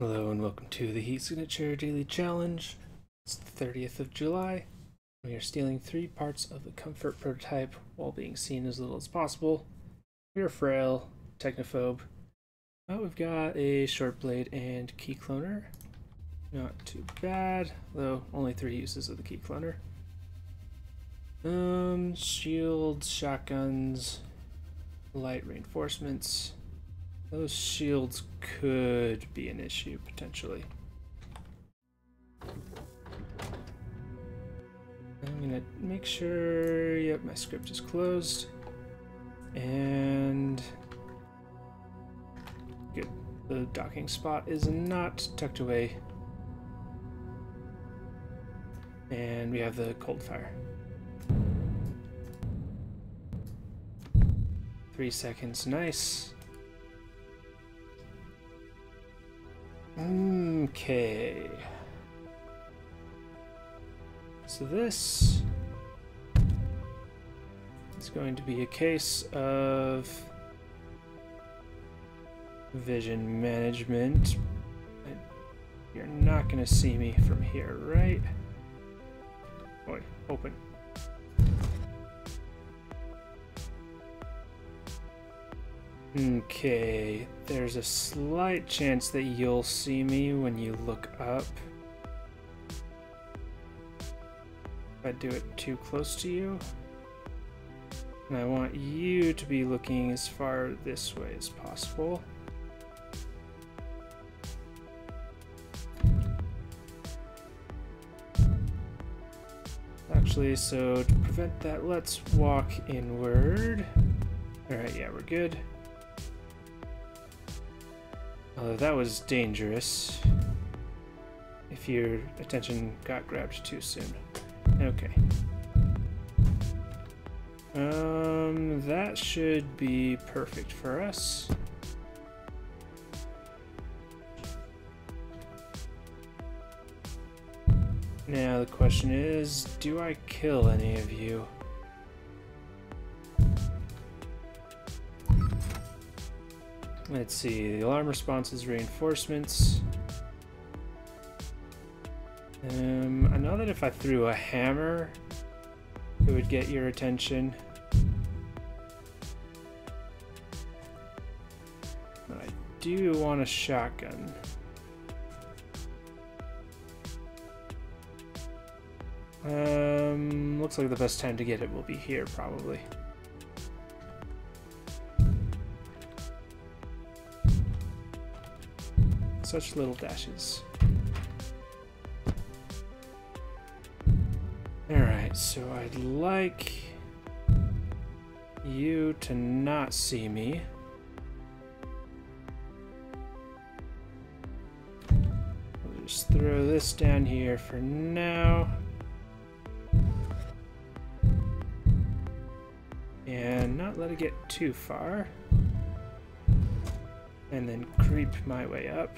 Hello and welcome to the Heat Signature Daily Challenge. It's the 30th of July. We are stealing three parts of the Comfort prototype while being seen as little as possible. We are frail, technophobe. Oh, we've got a short blade and key cloner. Not too bad, though only three uses of the key cloner. Um, shields, shotguns, light reinforcements. Those shields could be an issue, potentially. I'm gonna make sure, yep, my script is closed. And... Good. The docking spot is not tucked away. And we have the cold fire. Three seconds, nice. Okay. So this is going to be a case of vision management. You're not going to see me from here, right? Boy, open. Okay, there's a slight chance that you'll see me when you look up. If I do it too close to you. And I want you to be looking as far this way as possible. Actually, so to prevent that, let's walk inward. Alright, yeah, we're good. Although that was dangerous. If your attention got grabbed too soon. Okay. Um, that should be perfect for us. Now the question is, do I kill any of you? Let's see, the alarm response is reinforcements. Um, I know that if I threw a hammer, it would get your attention. But I do want a shotgun. Um, looks like the best time to get it will be here, probably. Such little dashes. Alright, so I'd like you to not see me. I'll just throw this down here for now. And not let it get too far. And then creep my way up.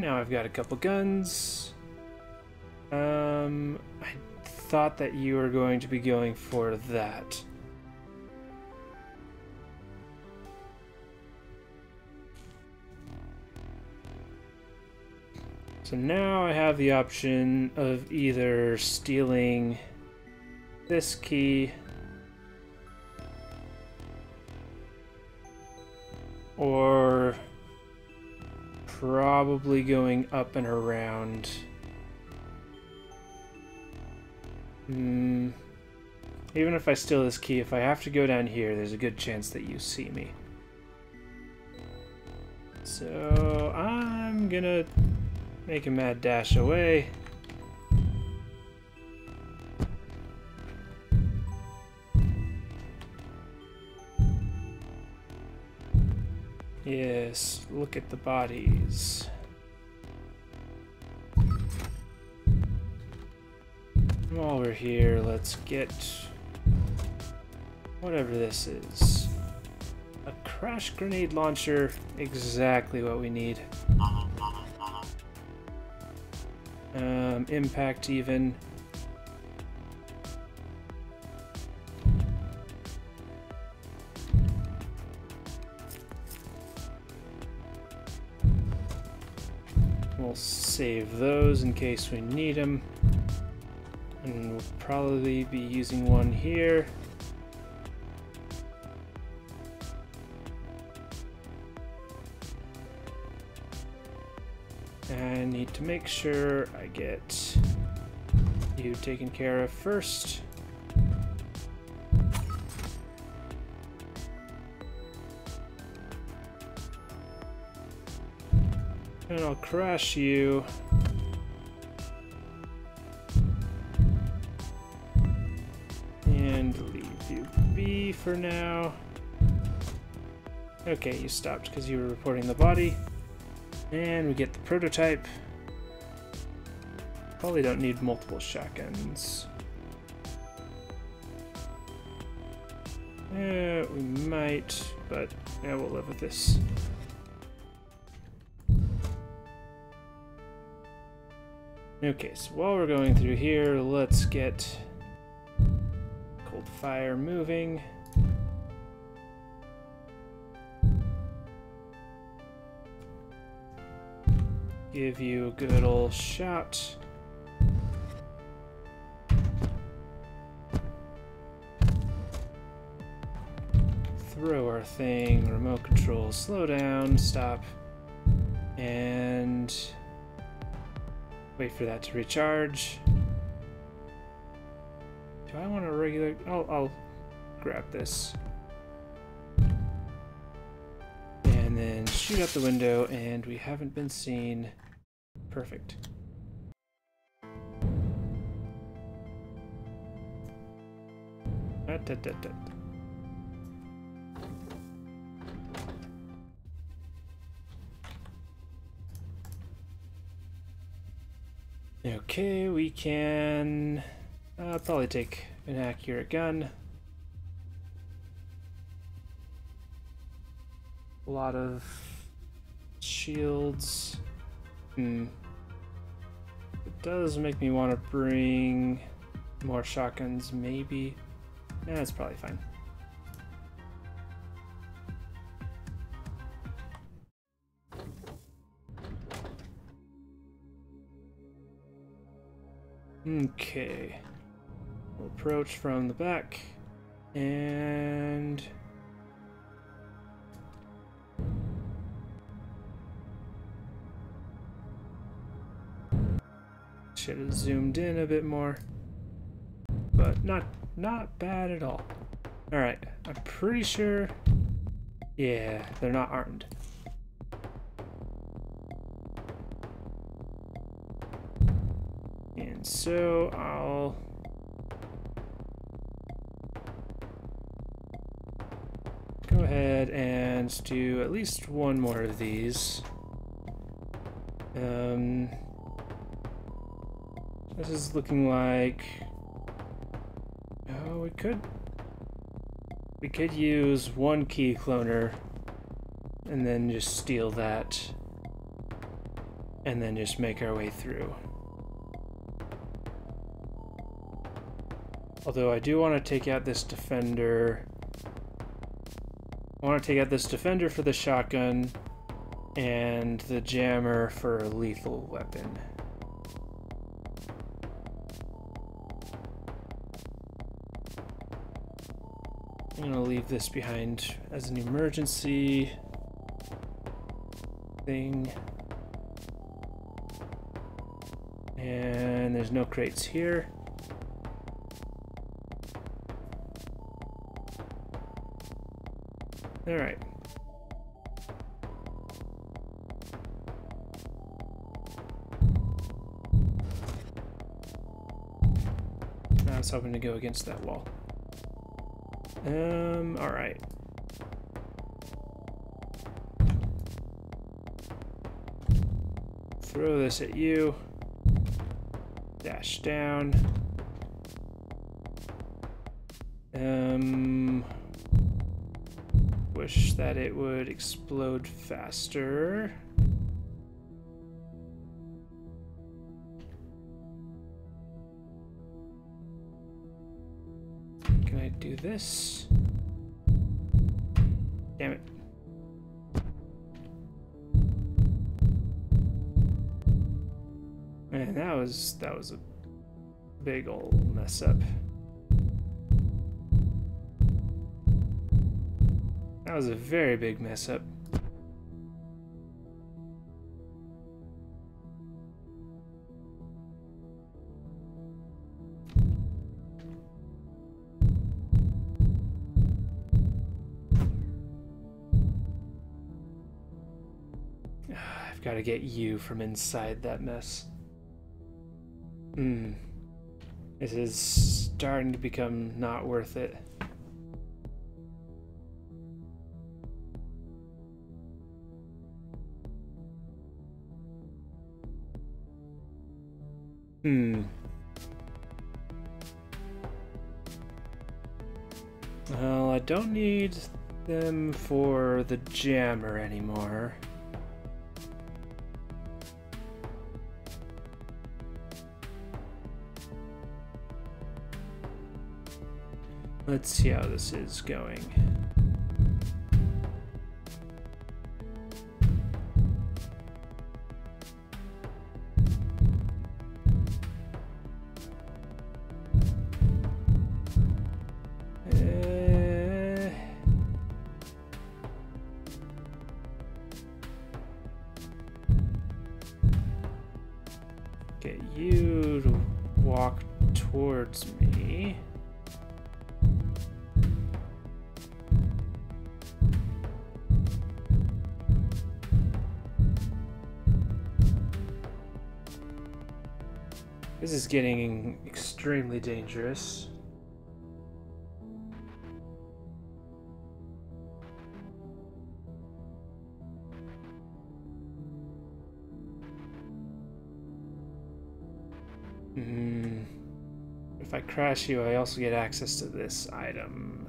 Now I've got a couple guns. Um, I thought that you were going to be going for that. So now I have the option of either stealing this key or probably going up and around. Hmm. Even if I steal this key, if I have to go down here, there's a good chance that you see me. So I'm gonna make a mad dash away. Yes, look at the bodies. While we're here, let's get whatever this is. A crash grenade launcher, exactly what we need. Um, impact even. Save those in case we need them. And we'll probably be using one here. I need to make sure I get you taken care of first. And I'll crash you. And leave you be for now. Okay, you stopped because you were reporting the body. And we get the prototype. Probably don't need multiple shotguns. Yeah, we might, but yeah, we'll live with this. Okay, so while we're going through here, let's get cold fire moving. Give you a good old shot. Throw our thing, remote control, slow down, stop, and wait for that to recharge. Do I want a regular? I'll, I'll grab this. And then shoot out the window, and we haven't been seen. Perfect. Ah, Okay, we can uh, probably take an accurate gun. A lot of shields. Hmm It does make me want to bring more shotguns, maybe. Nah, that's probably fine. Okay. We'll approach from the back and Should have zoomed in a bit more. But not not bad at all. Alright, I'm pretty sure... Yeah, they're not armed. So I'll... Go ahead and do at least one more of these. Um, this is looking like... Oh, we could... We could use one key cloner and then just steal that and then just make our way through. Although I do want to take out this defender. I want to take out this defender for the shotgun and the jammer for a lethal weapon. I'm gonna leave this behind as an emergency thing. And there's no crates here. Alright. I was hoping to go against that wall. Um, alright. Throw this at you. Dash down. Um, wish that it would explode faster. Can I do this. Damn it. Man, that was that was a big old mess up. That was a very big mess up. I've got to get you from inside that mess. Hmm. This is starting to become not worth it. Hmm. Well, I don't need them for the jammer anymore. Let's see how this is going. Getting extremely dangerous. Hmm. If I crash you, I also get access to this item.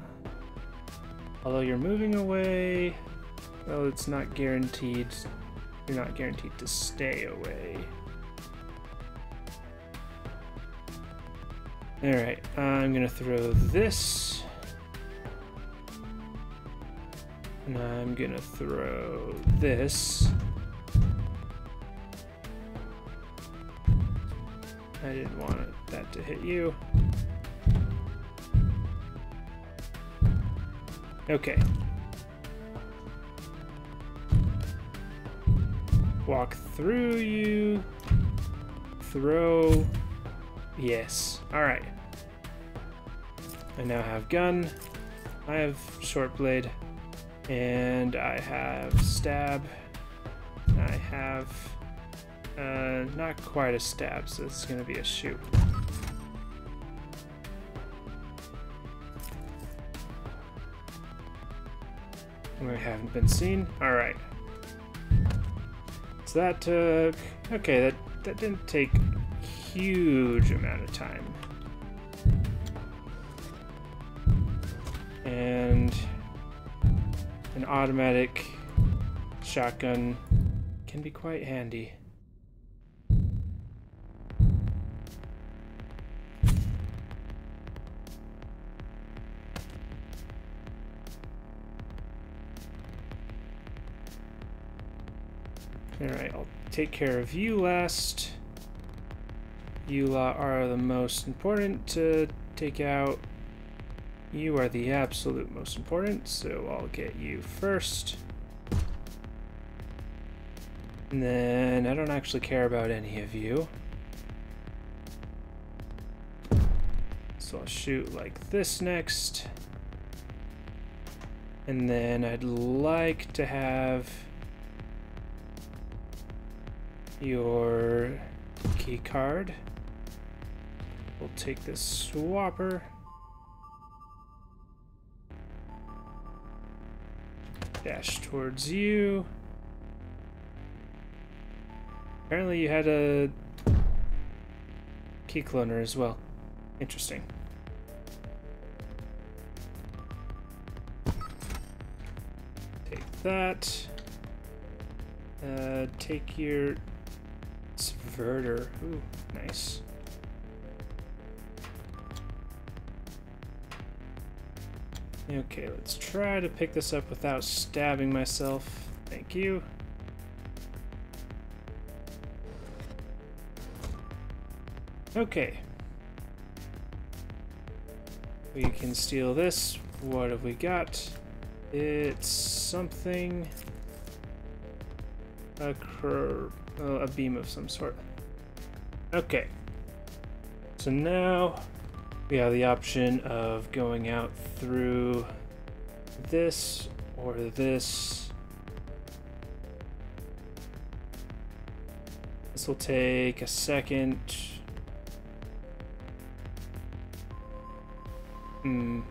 Although you're moving away, well, it's not guaranteed. You're not guaranteed to stay away. Alright, I'm gonna throw this. And I'm gonna throw this. I didn't want that to hit you. Okay. Walk through you. Throw. Yes. Alright. I now have gun. I have short blade. And I have stab. I have uh, not quite a stab, so it's gonna be a shoot. We haven't been seen. Alright. So that took... Okay, that, that didn't take huge amount of time. And an automatic shotgun can be quite handy. Alright, I'll take care of you last. You lot are the most important to take out. You are the absolute most important, so I'll get you first. And then I don't actually care about any of you. So I'll shoot like this next. And then I'd like to have your key card. We'll take this swapper. Dash towards you. Apparently you had a key cloner as well. Interesting. Take that. Uh, take your Subverter. Ooh, nice. Okay, let's try to pick this up without stabbing myself. Thank you. Okay. We can steal this. What have we got? It's something... A, cur oh, a beam of some sort. Okay. So now we have the option of going out through this or this. This will take a second. Hmm.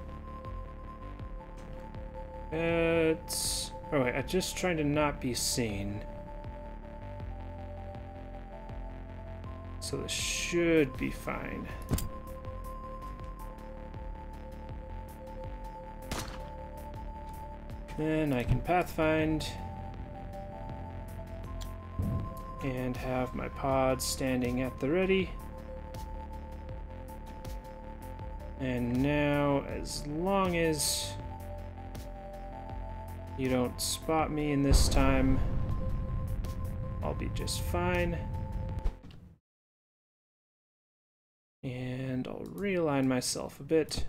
It's... Oh wait, I'm just trying to not be seen. So this should be fine. Then I can pathfind and have my pods standing at the ready. And now, as long as you don't spot me in this time, I'll be just fine. And I'll realign myself a bit.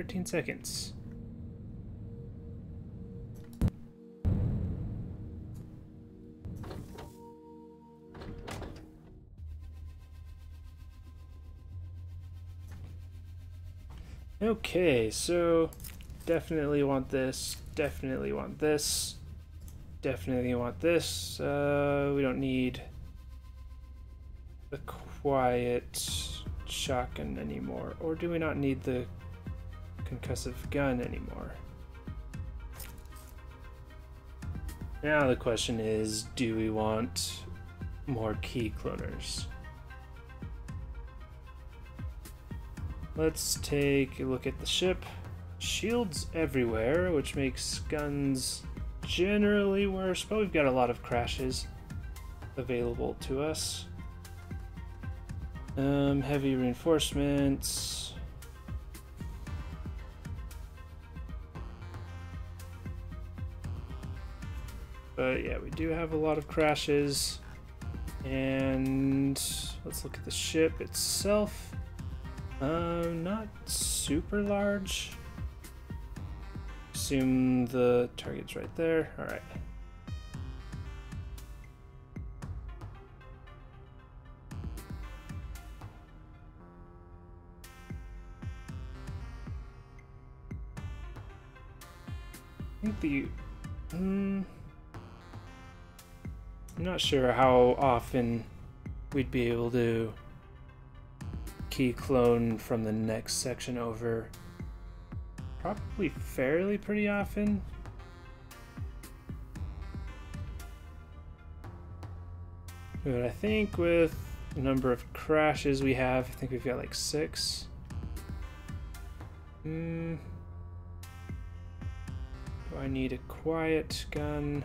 13 seconds. Okay, so definitely want this, definitely want this, definitely want this. Uh, we don't need the quiet shotgun anymore. Or do we not need the concussive gun anymore. Now the question is, do we want more key cloners? Let's take a look at the ship. Shields everywhere, which makes guns generally worse, but we've got a lot of crashes available to us. Um, heavy reinforcements. But yeah, we do have a lot of crashes. And let's look at the ship itself. Um, not super large. Assume the target's right there. All right. I think the... Hmm... I'm not sure how often we'd be able to key clone from the next section over. Probably fairly pretty often. But I think with the number of crashes we have, I think we've got like six. Hmm. Do I need a quiet gun?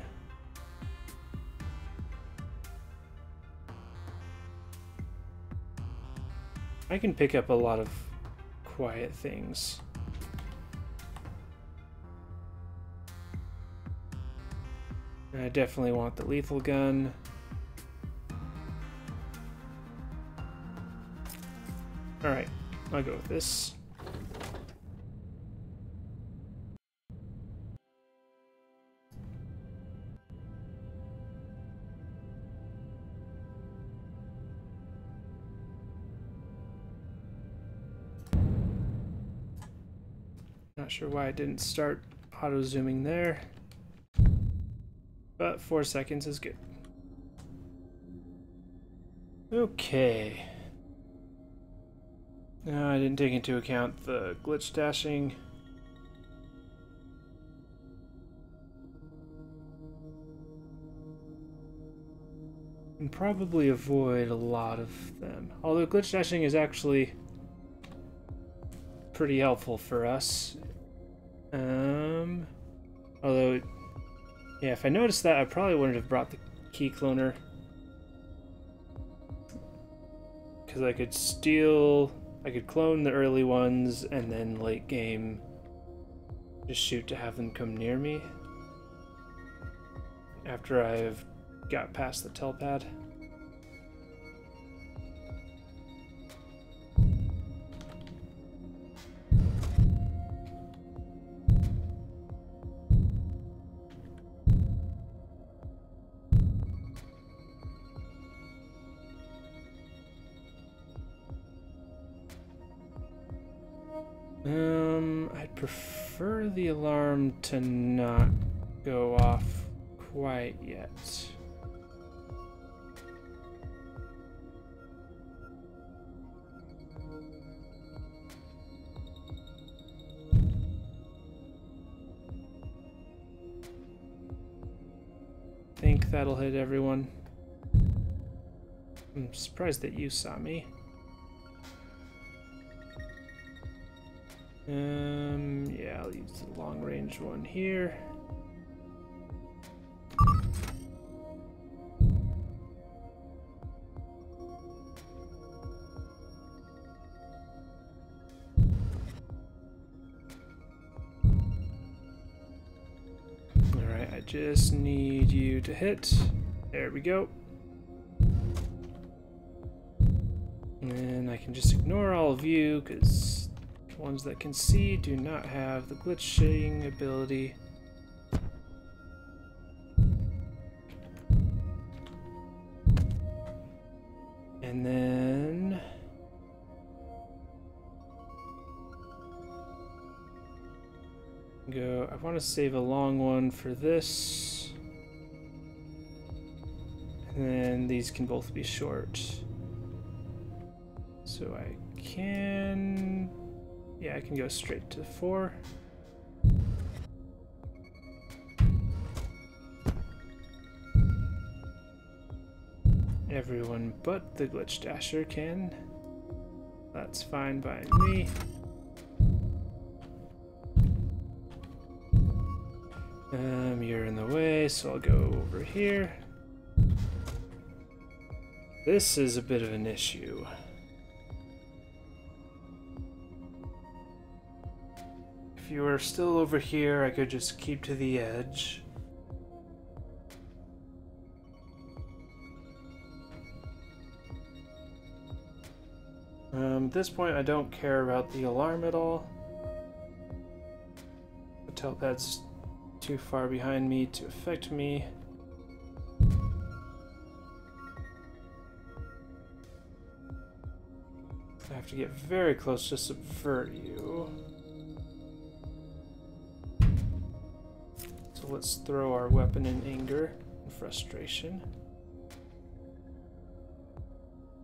I can pick up a lot of quiet things. And I definitely want the lethal gun. Alright, I'll go with this. Not sure why I didn't start auto zooming there. But four seconds is good. Okay. No, I didn't take into account the glitch dashing. And probably avoid a lot of them. Although glitch dashing is actually pretty helpful for us um, although, yeah, if I noticed that, I probably wouldn't have brought the key cloner. Because I could steal, I could clone the early ones and then late game just shoot to have them come near me. after I've got past the telepad. Think that'll hit everyone. I'm surprised that you saw me. Um, yeah, I'll use the long range one here. Alright, I just need you to hit. There we go. And I can just ignore all of you because Ones that can see do not have the glitching ability. And then... Go, I want to save a long one for this. And these can both be short. So I can yeah, I can go straight to four. Everyone but the Glitch Dasher can. That's fine by me. Um, you're in the way, so I'll go over here. This is a bit of an issue. If you were still over here, I could just keep to the edge. Um, at this point, I don't care about the alarm at all. The telepad's too far behind me to affect me. Have to get very close to subvert you. So let's throw our weapon in anger and frustration.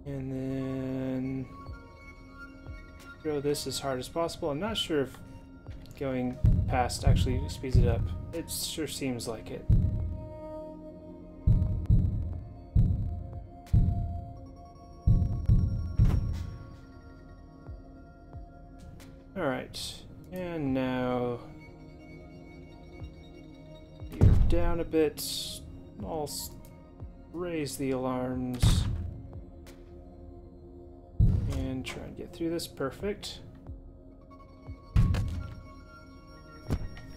And then throw this as hard as possible. I'm not sure if going past actually speeds it up. It sure seems like it. I'll raise the alarms. And try and get through this. Perfect.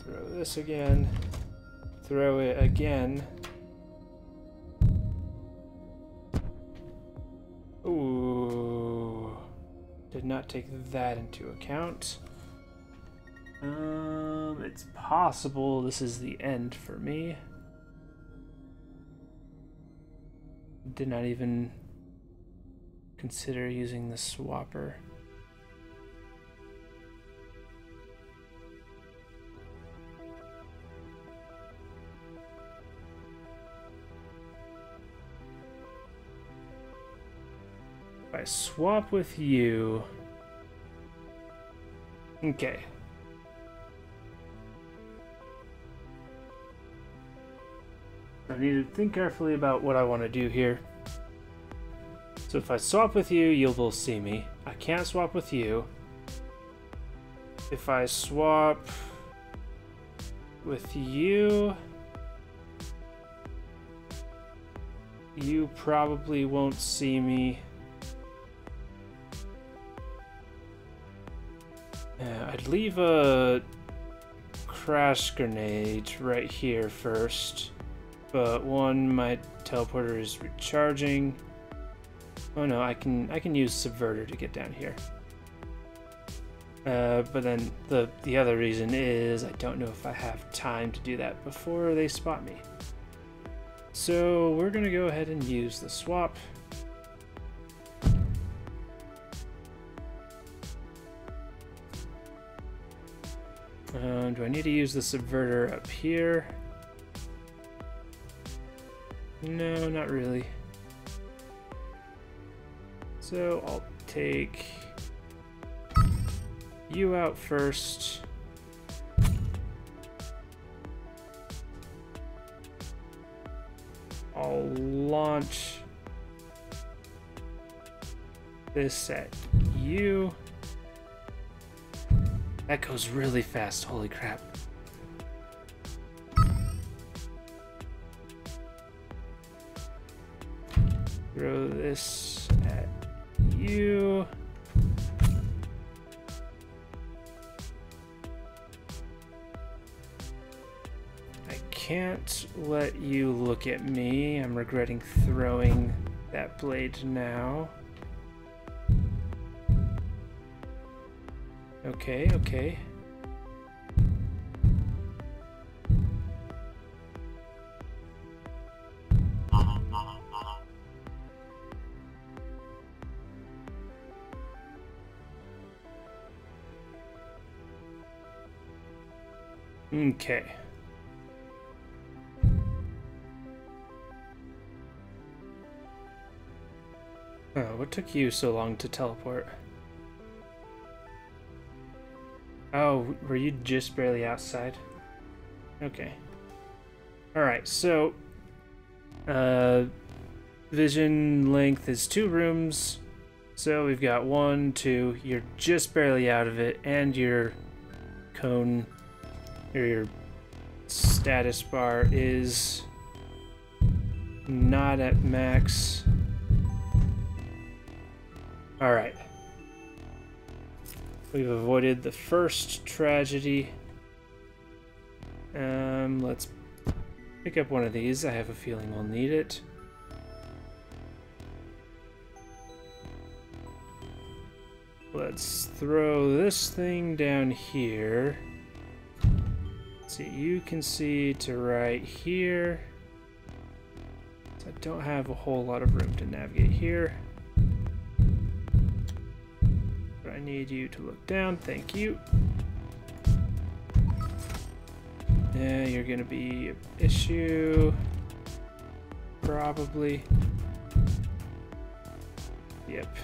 Throw this again. Throw it again. Ooh. Did not take that into account. Um, it's possible this is the end for me. Did not even consider using the swapper. If I swap with you... Okay, I need to think carefully about what I want to do here. So if I swap with you, you'll both see me. I can't swap with you. If I swap with you, you probably won't see me. I'd leave a crash grenade right here first. But one, my teleporter is recharging. Oh no, I can I can use Subverter to get down here. Uh, but then the the other reason is I don't know if I have time to do that before they spot me. So we're gonna go ahead and use the swap. Uh, do I need to use the subverter up here? No, not really. So I'll take you out first. I'll launch this at you. That goes really fast, holy crap. Throw this at you. I can't let you look at me. I'm regretting throwing that blade now. Okay, okay. Okay. Oh, what took you so long to teleport? Oh, were you just barely outside? Okay. Alright, so... Uh, vision length is two rooms. So we've got one, two, you're just barely out of it, and your cone, your status bar is not at max. Alright. We've avoided the first tragedy. Um, let's pick up one of these. I have a feeling we'll need it. Let's throw this thing down here. See, you can see to right here. So I don't have a whole lot of room to navigate here. But I need you to look down, thank you. Yeah, you're gonna be an issue. Probably. Yep.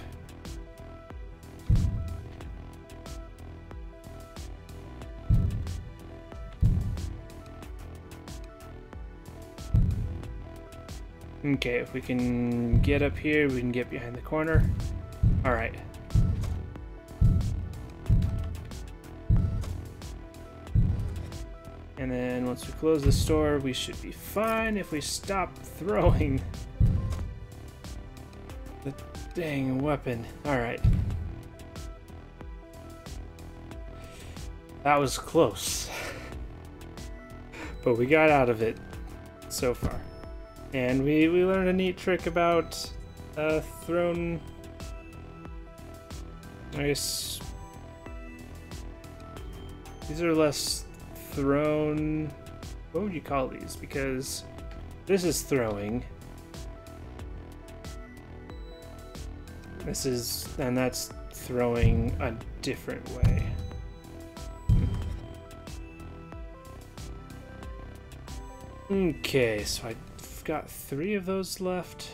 Okay, if we can get up here, we can get behind the corner. Alright. And then once we close the store, we should be fine if we stop throwing the dang weapon. Alright. That was close. but we got out of it so far. And we, we learned a neat trick about uh, thrown... I guess... These are less thrown... What would you call these? Because this is throwing. This is... And that's throwing a different way. Okay, so I Got three of those left.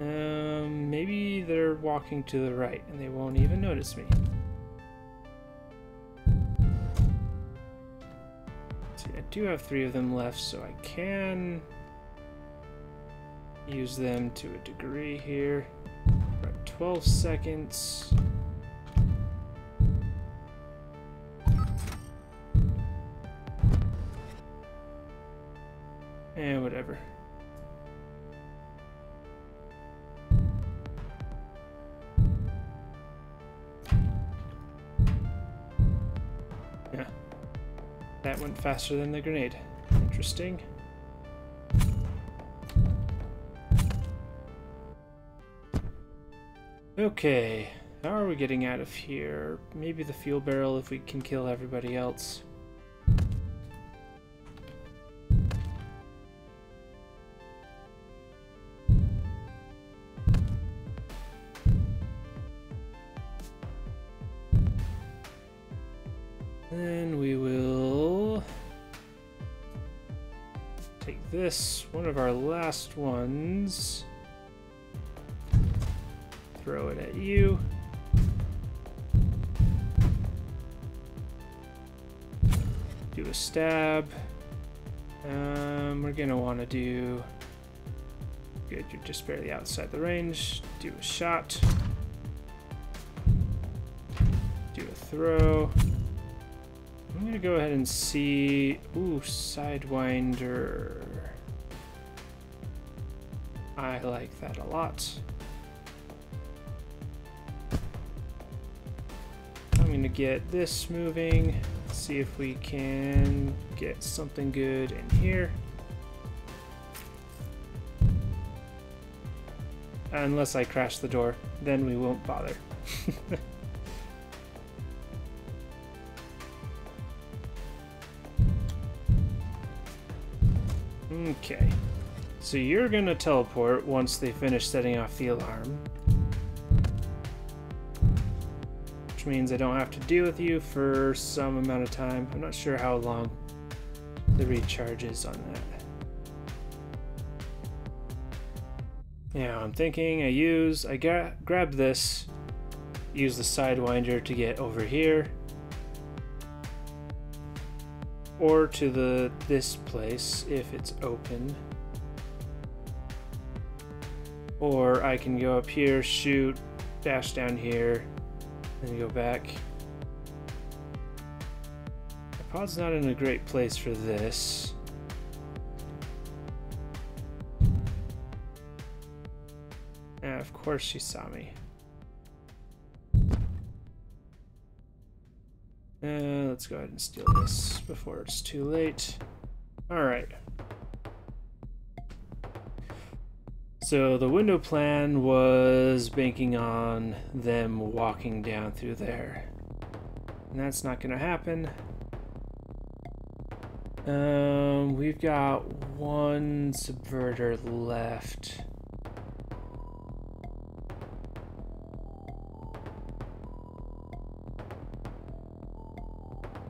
Um, maybe they're walking to the right and they won't even notice me. See, I do have three of them left, so I can use them to a degree here. Right, 12 seconds. Eh, whatever. Yeah. That went faster than the grenade. Interesting. Okay, how are we getting out of here? Maybe the fuel barrel if we can kill everybody else. Then we will take this, one of our last ones, throw it at you. Do a stab. Um, we're gonna want to do. Good, you're just barely outside the range. Do a shot. Do a throw. Gonna go ahead and see. Ooh, Sidewinder. I like that a lot. I'm gonna get this moving. See if we can get something good in here. Unless I crash the door, then we won't bother. So you're gonna teleport once they finish setting off the alarm. Which means I don't have to deal with you for some amount of time. I'm not sure how long the recharge is on that. Now I'm thinking I use, I gra grab this, use the Sidewinder to get over here. or to the this place if it's open. Or I can go up here, shoot, dash down here, and go back. My pod's not in a great place for this. Ah, of course she saw me. Uh, let's go ahead and steal this before it's too late. Alright. So the window plan was banking on them walking down through there. And that's not going to happen. Um, we've got one subverter left.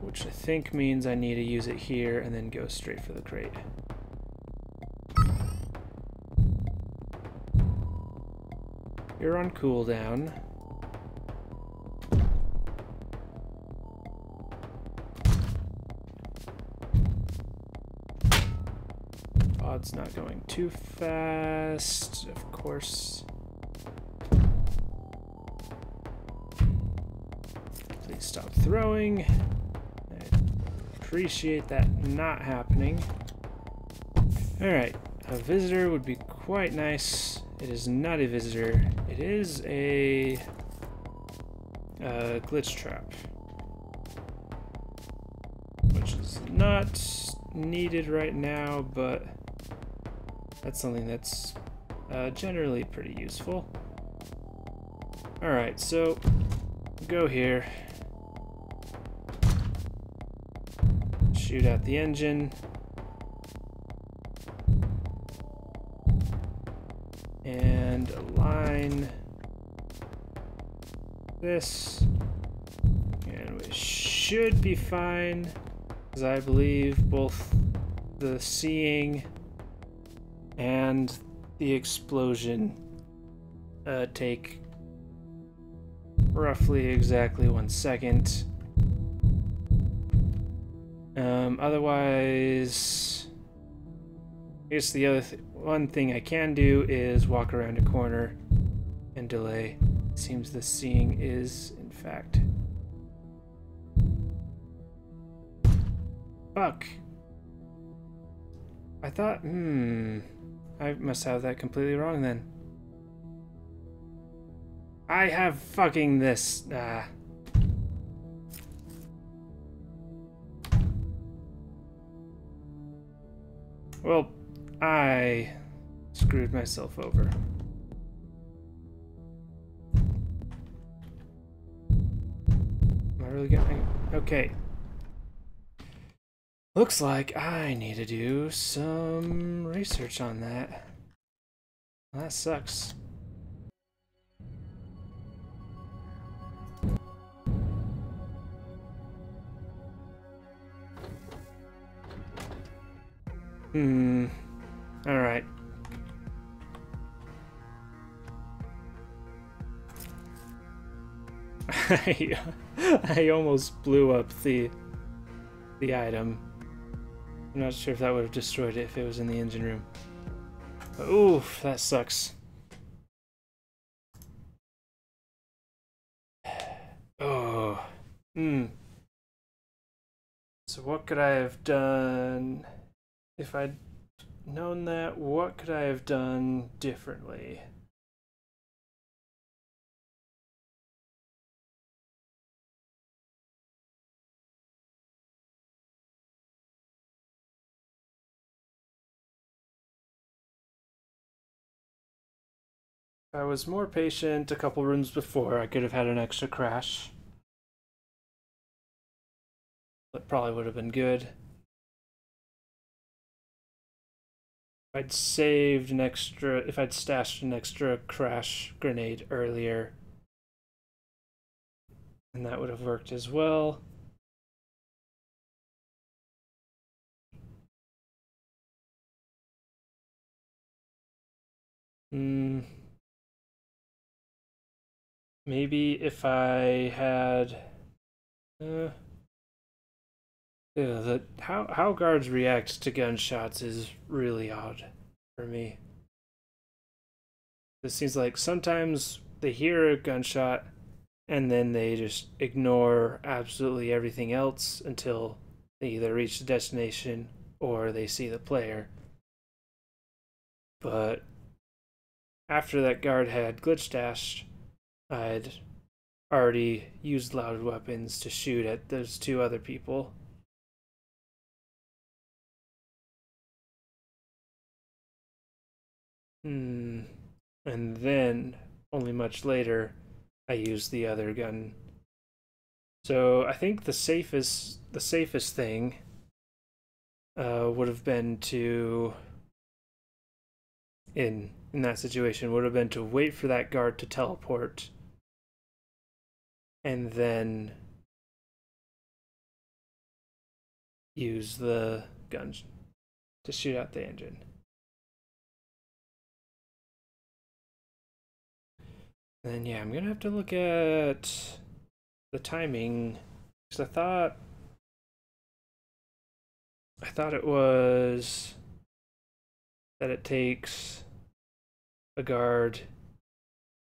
which I think means I need to use it here and then go straight for the crate. You're on cooldown. Pod's not going too fast, of course. Please stop throwing I appreciate that not happening. Alright, a visitor would be quite nice. It is not a visitor. It is a, a glitch trap. Which is not needed right now, but that's something that's uh, generally pretty useful. Alright, so go here. shoot out the engine. Align this. And we should be fine, because I believe both the seeing and the explosion uh, take roughly exactly one second. Um, otherwise, Guess the other th one thing I can do is walk around a corner and delay. seems the seeing is, in fact. Fuck. I thought, hmm, I must have that completely wrong then. I have fucking this. Ah. well, I screwed myself over. Am I really getting... Okay. Looks like I need to do some research on that. That sucks. Hmm. Alright. I, I almost blew up the the item. I'm not sure if that would have destroyed it if it was in the engine room. Oof, that sucks. Oh. Hmm. So what could I have done if I'd known that? What could I have done differently? I was more patient a couple rooms before, I could have had an extra crash. That probably would have been good. I'd saved an extra, if I'd stashed an extra crash grenade earlier, and that would have worked as well. Hmm. Maybe if I had... Uh, yeah, the, how, how guards react to gunshots is really odd for me. It seems like sometimes they hear a gunshot and then they just ignore absolutely everything else until they either reach the destination or they see the player. But after that guard had glitch dashed, I'd already used loaded weapons to shoot at those two other people. Hmm. And then, only much later, I used the other gun. So I think the safest the safest thing uh, would have been to in in that situation would have been to wait for that guard to teleport and then use the guns to shoot out the engine. Then yeah, I'm gonna have to look at the timing because I thought I thought it was that it takes a guard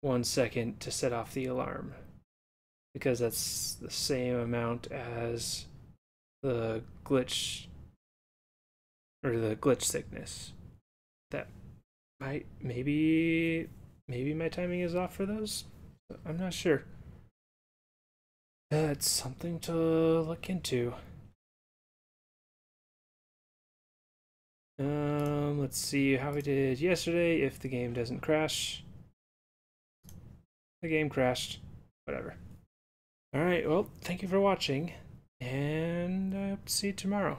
one second to set off the alarm because that's the same amount as the glitch or the glitch sickness. That might maybe maybe my timing is off for those. I'm not sure. That's something to look into. Um, let's see how we did yesterday if the game doesn't crash. The game crashed. Whatever. Alright, well, thank you for watching, and I hope to see you tomorrow.